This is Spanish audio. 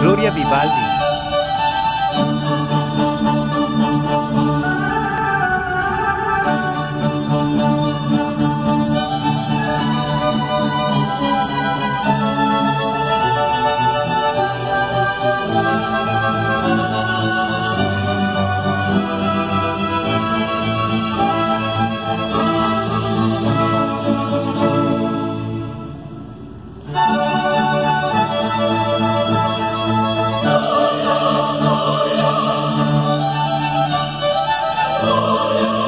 Gloria Vivaldi glória.